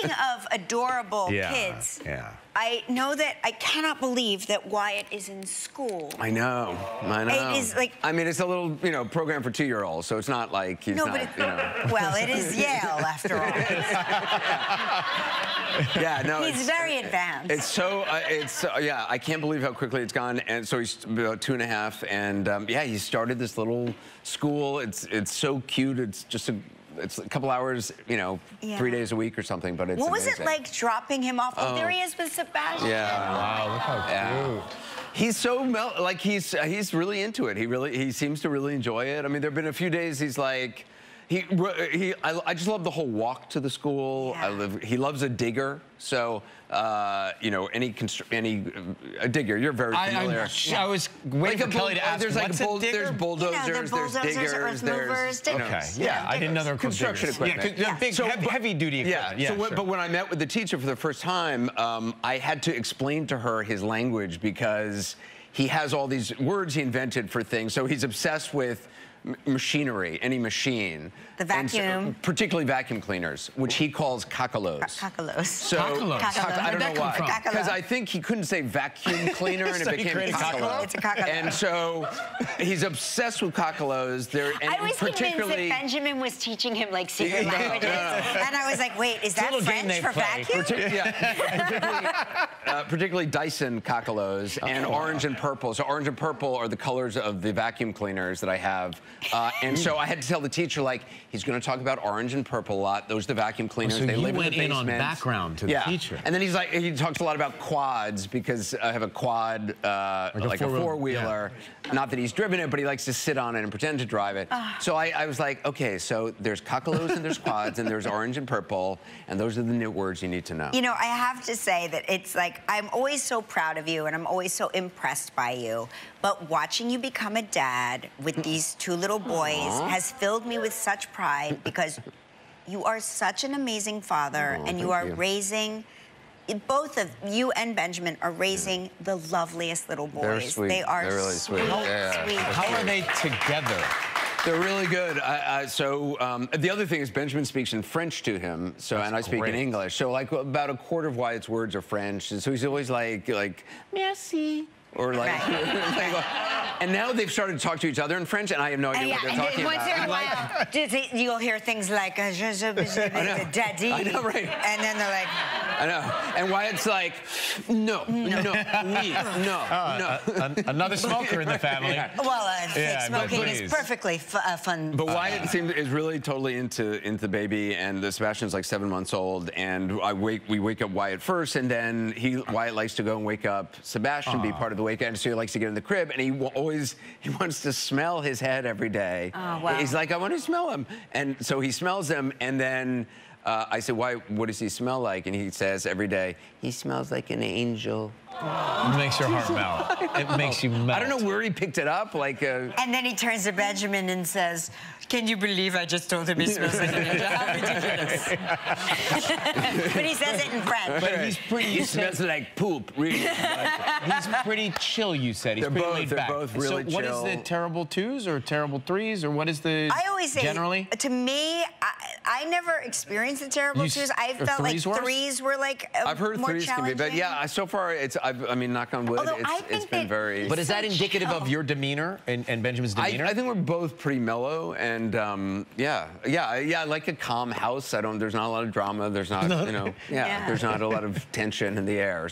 Speaking of adorable Yeah, kids, yeah. I know that I cannot believe that Wyatt is in school. I know, I know. It is like- I mean, it's a little, you know, program for two-year-olds, so it's not like he's no, not, but it, you know. well, it is Yale after all. Yeah, no, He's it's, very advanced. It's so, uh, it's, uh, yeah, I can't believe how quickly it's gone. And so he's about two and a half, and um, yeah, he started this little school. It's, it's so cute. It's just a, it's a couple hours, you know, Yeah. three days a week or something, but it's what was it like dropping him off? Oh, there he is with Sebastian. Yeah. Wow, look how Yeah. cute. He's so mel- like he's uh, he's really into it. He really he seems to really enjoy it. I mean, there've been a few days he's like. He, he, I, I just love the whole walk to the school. I live, he loves a digger, so uh, you know any any a digger. You're very I, familiar. I, I was waiting Like a for Kelly to ask, there's like what's a bull, a digger? there's bulldozers, You know, the there's bulldozers, diggers, earth there's movers, you know, Okay, diggers. yeah, Yeah, I didn't know there were Construction diggers. equipment. Yeah, Yeah. big, So, heavy, but- heavy duty Yeah. equipment. so, when- sure. but when I met with the teacher for the first time, um, I had to explain to her his language because he has all these words he invented for things. So he's obsessed with m- machinery, any machine. The And so- particularly vacuum cleaners, which he calls cockalos. Cockalos. So, Cockalos? Cock- I don't know why. Because I think he couldn't say vacuum cleaner and it So he became created cockalo. cockalo? It's a cockalo. And so he's obsessed with cockalos. They're, and I was convinced that particularly. Benjamin was teaching him like secret Yeah. languages, and I was like, "Wait, is that French for play. vacuum?" Partic- yeah, particularly, uh, particularly Dyson cockalos and orange and purple. So orange and purple are the colors of the vacuum cleaners that I have. Uh, and so I had to tell the teacher, like, he's going to talk about orange and purple a lot. Those are the vacuum cleaners. Oh, so they you live went in in the on background to the yeah. teacher. And then he's like, he talks a lot about quads because I have a quad, uh, Like a like, a four-wheel- four-wheeler. Not that he's driven it, but he likes to sit on it and pretend to drive it. Ah. So I, I was like, okay, so there's cockalos and there's quads and there's orange and purple, and those are the new words you need to know. You know, I have to say that it's like I'm always so proud of you and I'm always so impressed by you. But watching you become a dad with these two little boys has filled me with such pride because you are such an amazing father Oh, and you are you. raising both of you and Benjamin are raising the loveliest little boys. They're sweet. They are They're really so sweet. Yeah. sweet. How are they together? They're really good. I, I, so um, the other thing is Benjamin speaks in French to him, so That's and I speak great. in English. So like about a quarter of Wyatt's words are French, and so he's always like like merci or like, like, and now they've started to talk to each other in French, and I have no idea And yeah, what they're and talking then once in a about. while, you'll hear things like uh, je, je, je, je, know. daddy. I know, right. And then they're like, I know. And Wyatt's like, no, no, no, oui, no, Uh, no. an- another smoker in the family. well, uh, fake Yeah, but smoking is perfectly f- uh, fun. But Wyatt seems is really totally into into the baby, and the Sebastian's like seven months old, and I wake we wake up Wyatt first, and then he Wyatt likes to go and wake up Sebastian, be part of the wake up, so he likes to get in the crib, and he wa- always he wants to smell his head every day. Oh, wow. He's like, I want to smell him, and so he smells him, and then. Uh, I said, why, what does he smell like? And he says every day, he smells like an angel. It makes your heart melt. It makes you melt. I don't know where he picked it up, like, uh, and then he turns to Benjamin and says, "Can you believe I just told him he smells like an angel? How ridiculous!" but he says it in French. But he's pretty. he smells like poop, really. he's pretty chill. You said he's They're pretty both- laid they're back. both really so what is the terrible twos or terrible threes or what is the? I always say, generally. to me, I, I never experienced the terrible You twos. I or felt like threes worse? threes were like uh, I've heard more threes can be, but yeah, so far it's. I've, I mean, knock on wood, Although it's, I it's think been very. But is that so indicative of your demeanor and, and Benjamin's I, demeanor? I think we're both pretty mellow, and um, yeah, yeah, yeah. I like a calm house. I don't. There's not a lot of drama. There's not, you know, yeah, Yeah. There's not a lot of tension in the air.